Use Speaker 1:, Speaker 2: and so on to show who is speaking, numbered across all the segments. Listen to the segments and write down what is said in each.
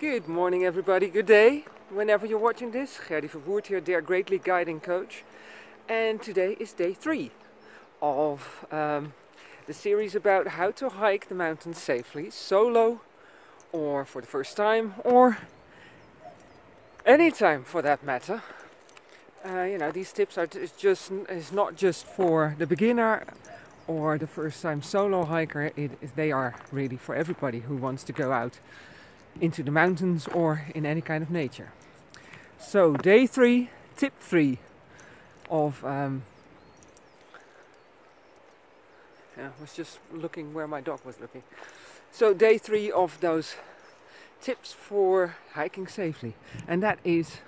Speaker 1: Good morning everybody, good day. Whenever you're watching this, Gerdy Verwoerd here, Dare Greatly Guiding Coach. And today is day three of um, the series about how to hike the mountains safely, solo, or for the first time, or anytime for that matter. Uh, you know, these tips are just is not just for the beginner or the first time solo hiker, it, they are really for everybody who wants to go out into the mountains or in any kind of nature. So, day three, tip three of. Um, I was just looking where my dog was looking. So, day three of those tips for hiking safely, and that is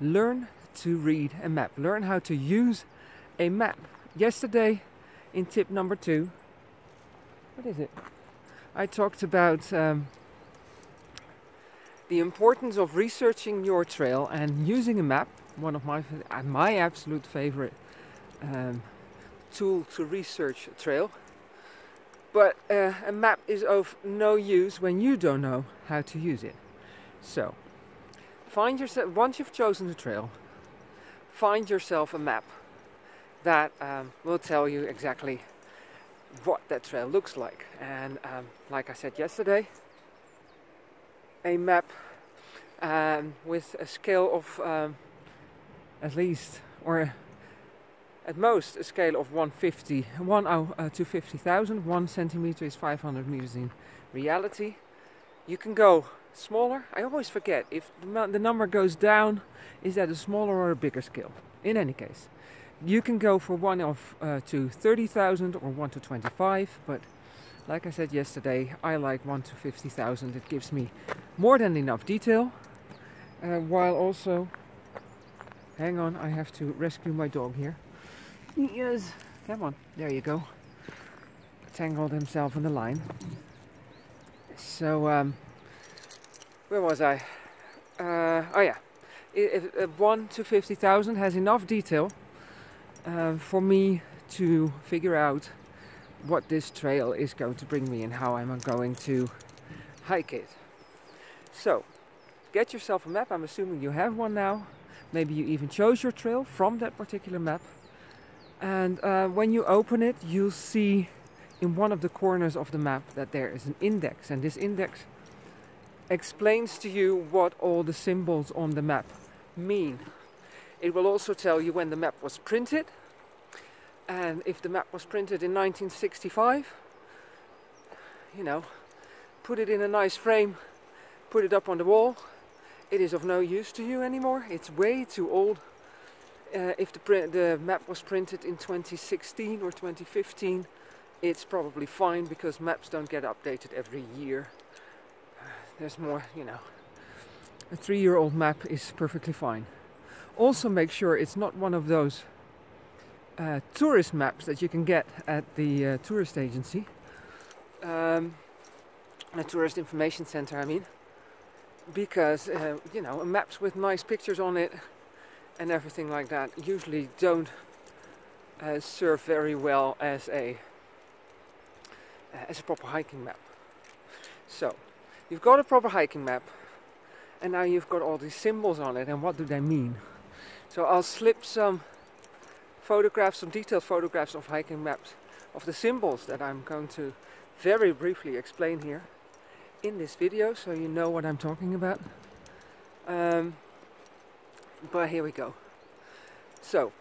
Speaker 1: learn to read a map, learn how to use a map. Yesterday, in tip number two, what is it? I talked about um, the importance of researching your trail and using a map, one of my my absolute favorite um, tool to research a trail. But uh, a map is of no use when you don't know how to use it. So, find yourself once you've chosen the trail, find yourself a map that um, will tell you exactly what that trail looks like. And um, like I said yesterday, a map um, with a scale of um, at least or at most a scale of 150 1 uh, to 50,000 1 centimeter is 500 meters in reality. You can go smaller. I always forget if the number goes down is that a smaller or a bigger scale? In any case you can go for 1 of uh, to 30,000 or 1 to 25 but like I said yesterday, I like 1 to 50,000. It gives me more than enough detail. Uh, while also... Hang on, I have to rescue my dog here. Yes, come on, there you go. Tangled himself in the line. So, um, where was I? Uh, oh yeah, if, if 1 to 50,000 has enough detail uh, for me to figure out what this trail is going to bring me and how I'm going to hike it. So, get yourself a map. I'm assuming you have one now. Maybe you even chose your trail from that particular map. And uh, when you open it, you'll see in one of the corners of the map that there is an index. And this index explains to you what all the symbols on the map mean. It will also tell you when the map was printed and if the map was printed in 1965 you know put it in a nice frame put it up on the wall it is of no use to you anymore. It's way too old. Uh, if the, the map was printed in 2016 or 2015 it's probably fine because maps don't get updated every year. There's more you know. A three-year-old map is perfectly fine. Also make sure it's not one of those uh, tourist maps that you can get at the uh, tourist agency, um, a tourist information center, I mean, because uh, you know maps with nice pictures on it and everything like that usually don't uh, serve very well as a uh, as a proper hiking map. So you've got a proper hiking map, and now you've got all these symbols on it, and what do they mean? So I'll slip some photographs, some detailed photographs of hiking maps of the symbols that I'm going to very briefly explain here in this video so you know what I'm talking about. Um, but here we go. So,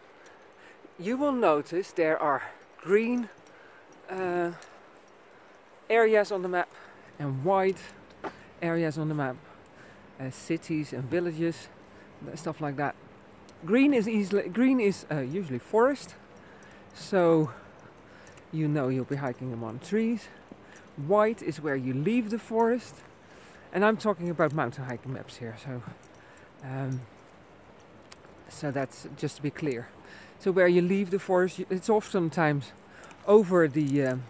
Speaker 1: you will notice there are green uh, areas on the map and white areas on the map, uh, cities and villages, stuff like that. Green is easily green is uh, usually forest, so you know you'll be hiking among trees. White is where you leave the forest, and I'm talking about mountain hiking maps here. So, um, so that's just to be clear. So where you leave the forest, it's oftentimes over the um,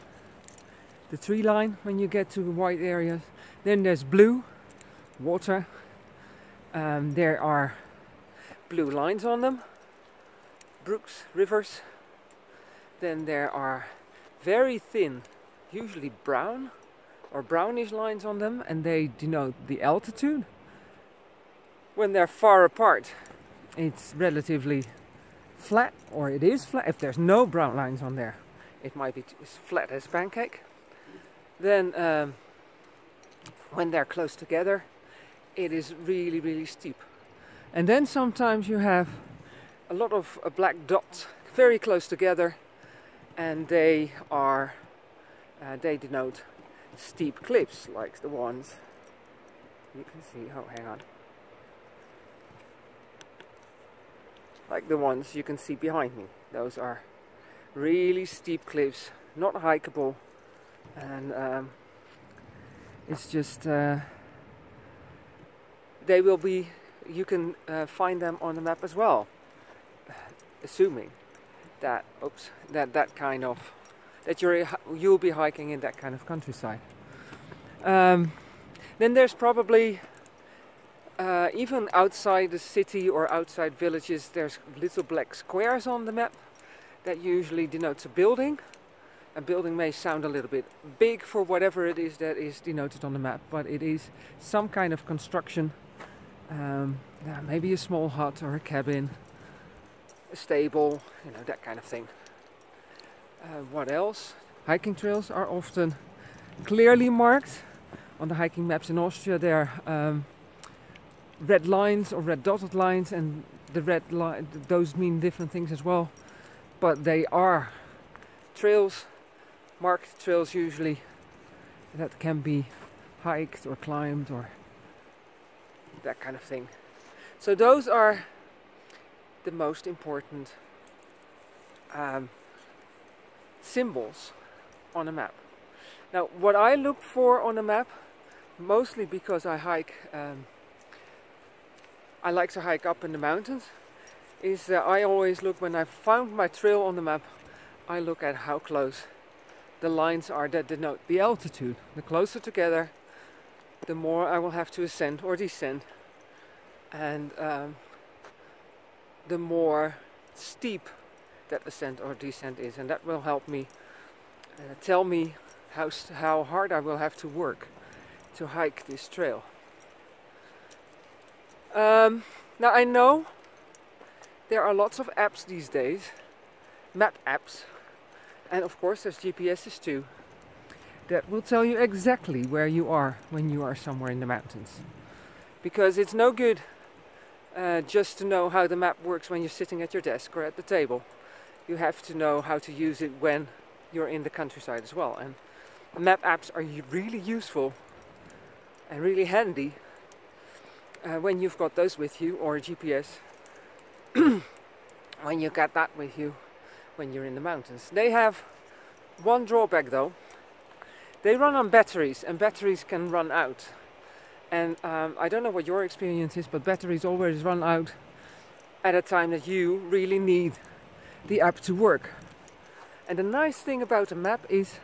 Speaker 1: the tree line when you get to the white areas. Then there's blue, water. Um, there are blue lines on them, brooks, rivers. Then there are very thin, usually brown or brownish lines on them and they denote the altitude. When they're far apart, it's relatively flat or it is flat. If there's no brown lines on there, it might be as flat as pancake. Then um, when they're close together, it is really, really steep. And then sometimes you have a lot of uh, black dots very close together and they are, uh, they denote steep cliffs like the ones you can see, oh hang on, like the ones you can see behind me. Those are really steep cliffs, not hikeable and um, it's just uh, they will be you can uh, find them on the map as well assuming that oops that that kind of that you're you'll be hiking in that kind of countryside um, then there's probably uh, even outside the city or outside villages there's little black squares on the map that usually denotes a building a building may sound a little bit big for whatever it is that is denoted on the map, but it is some kind of construction. Um, yeah, maybe a small hut or a cabin, a stable, you know, that kind of thing. Uh, what else? Hiking trails are often clearly marked. On the hiking maps in Austria, there are um, red lines or red dotted lines, and the red line, those mean different things as well. But they are trails marked trails usually that can be hiked or climbed or that kind of thing. So those are the most important um, symbols on a map. Now what I look for on a map, mostly because I hike, um, I like to hike up in the mountains, is that I always look when I've found my trail on the map, I look at how close the lines are that denote the altitude. The closer together, the more I will have to ascend or descend. And um, the more steep that ascent or descent is. And that will help me uh, tell me how, how hard I will have to work to hike this trail. Um, now I know there are lots of apps these days, map apps, and of course there's GPSs too that will tell you exactly where you are when you are somewhere in the mountains. Because it's no good uh, just to know how the map works when you're sitting at your desk or at the table. You have to know how to use it when you're in the countryside as well. And map apps are really useful and really handy uh, when you've got those with you or a GPS. when you get that with you when you're in the mountains. They have one drawback though. They run on batteries and batteries can run out. And um, I don't know what your experience is, but batteries always run out at a time that you really need the app to work. And the nice thing about a map is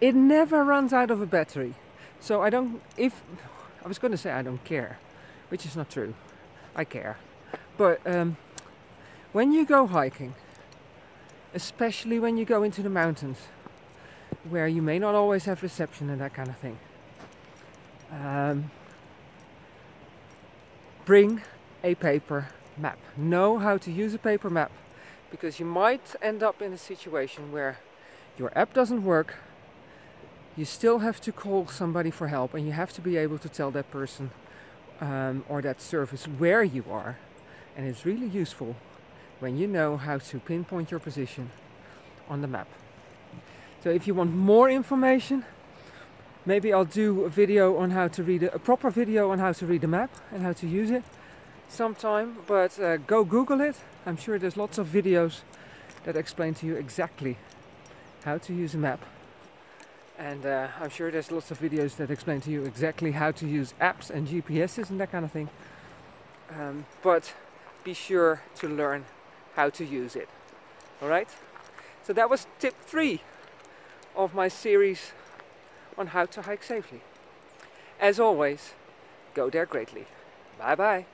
Speaker 1: it never runs out of a battery. So I don't, if, I was going to say I don't care, which is not true. I care. But um, when you go hiking, especially when you go into the mountains where you may not always have reception and that kind of thing. Um, bring a paper map. Know how to use a paper map because you might end up in a situation where your app doesn't work. You still have to call somebody for help and you have to be able to tell that person um, or that service where you are. And it's really useful when you know how to pinpoint your position on the map. So if you want more information, maybe I'll do a video on how to read a, a proper video on how to read a map and how to use it sometime, but uh, go Google it. I'm sure there's lots of videos that explain to you exactly how to use a map. And uh, I'm sure there's lots of videos that explain to you exactly how to use apps and GPSs and that kind of thing. Um, but be sure to learn how to use it. Alright? So that was tip three of my series on how to hike safely. As always, go dare greatly. Bye bye.